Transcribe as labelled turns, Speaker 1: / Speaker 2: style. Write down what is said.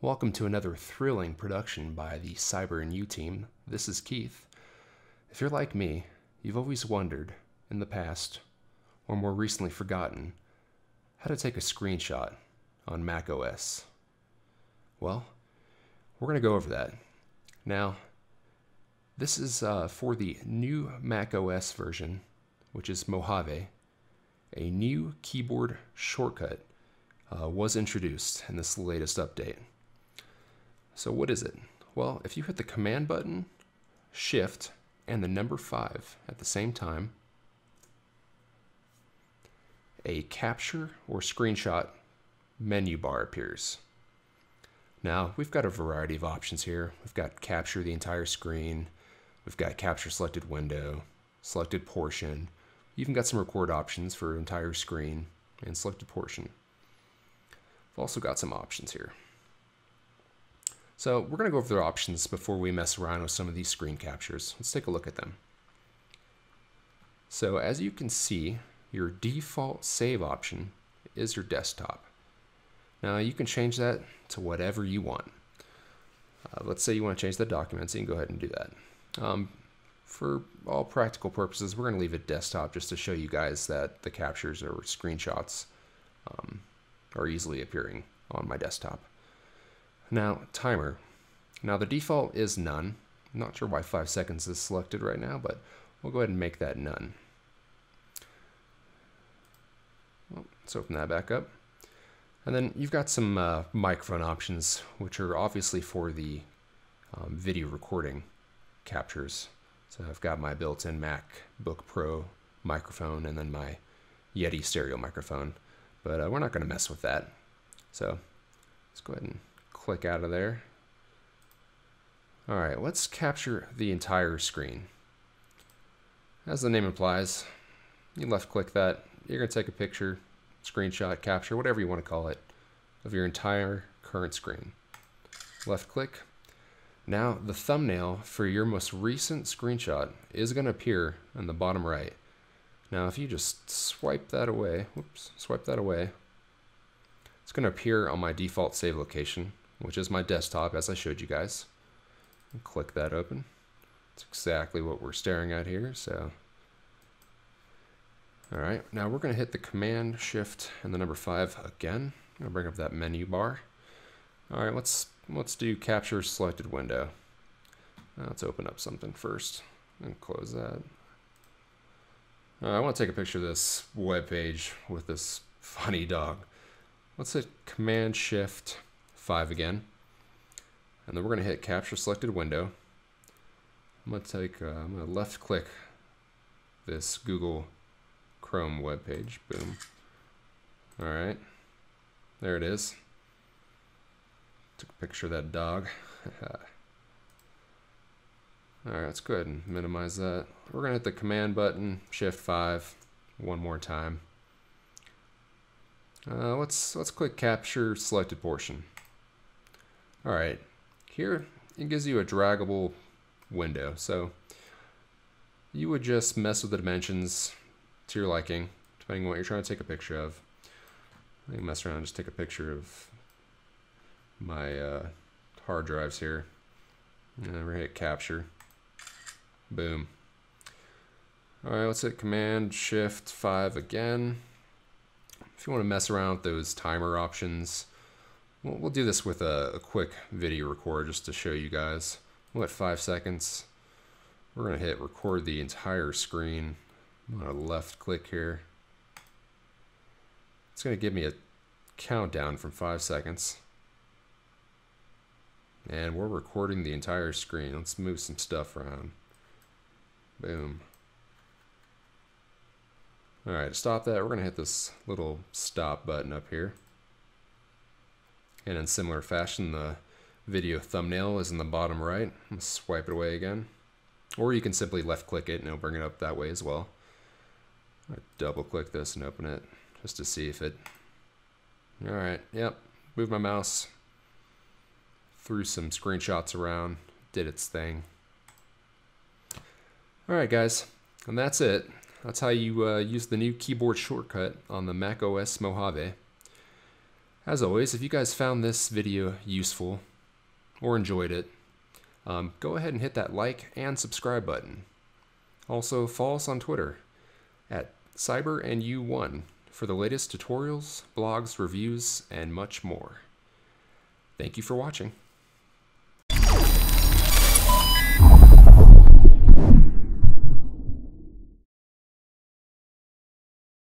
Speaker 1: Welcome to another thrilling production by the Cyber and You team. This is Keith. If you're like me, you've always wondered, in the past, or more recently forgotten, how to take a screenshot on Mac OS. Well, we're going to go over that. Now, this is uh, for the new Mac OS version, which is Mojave. A new keyboard shortcut uh, was introduced in this latest update. So what is it? Well, if you hit the command button, shift, and the number 5 at the same time, a capture or screenshot menu bar appears. Now, we've got a variety of options here. We've got capture the entire screen, we've got capture selected window, selected portion, we even got some record options for entire screen and selected portion. We've also got some options here. So we're going to go over the options before we mess around with some of these screen captures. Let's take a look at them. So as you can see, your default save option is your desktop. Now you can change that to whatever you want. Uh, let's say you want to change the documents, you can go ahead and do that. Um, for all practical purposes, we're going to leave it desktop just to show you guys that the captures or screenshots um, are easily appearing on my desktop. Now, timer. Now the default is none. Not sure why five seconds is selected right now, but we'll go ahead and make that none. Well, let's open that back up. And then you've got some uh, microphone options, which are obviously for the um, video recording captures. So I've got my built-in MacBook Pro microphone and then my Yeti stereo microphone, but uh, we're not going to mess with that. So let's go ahead and click out of there. All right, let's capture the entire screen. As the name implies, you left click that, you're gonna take a picture, screenshot, capture, whatever you wanna call it, of your entire current screen. Left click. Now the thumbnail for your most recent screenshot is gonna appear in the bottom right. Now if you just swipe that away, whoops, swipe that away, it's gonna appear on my default save location which is my desktop as I showed you guys. click that open. It's exactly what we're staring at here. So, all right, now we're going to hit the Command Shift and the number five again. I'm to bring up that menu bar. All right, let's let's do Capture Selected Window. let's open up something first and close that. Uh, I want to take a picture of this web page with this funny dog. Let's hit Command Shift 5 again. And then we're going to hit capture selected window. I'm going to take, uh, I'm going to left click this Google Chrome web page. Boom. All right. There it is. Took a picture of that dog. All right, let's go ahead and minimize that. We're going to hit the command button, shift 5, one more time. Uh, let's, let's click capture selected portion. All right, here it gives you a draggable window. So you would just mess with the dimensions to your liking, depending on what you're trying to take a picture of. I can mess around and just take a picture of my uh, hard drives here. And we're gonna hit capture. Boom. All right, let's hit Command Shift 5 again. If you want to mess around with those timer options, We'll, we'll do this with a, a, quick video record just to show you guys. We'll at five seconds. We're to hit record the entire screen. I'm to left click here. It's to give me a countdown from five seconds. And we're recording the entire screen. Let's move some stuff around. Boom. Alright, to stop that, we're to hit this little stop button up here. And in similar fashion, the video thumbnail is in the bottom right. swipe it away again. Or you can simply left click it and it'll bring it up that way as well. I double click this and open it just to see if it... Alright, yep. Move my mouse. Threw some screenshots around. Did its thing. Alright guys, and that's it. That's how you uh, use the new keyboard shortcut on the Mac OS Mojave. As always, if you guys found this video useful or enjoyed it, um, go ahead and hit that like and subscribe button. Also, follow us on Twitter at Cyber and U1 for the latest tutorials, blogs, reviews, and much more. Thank you for watching.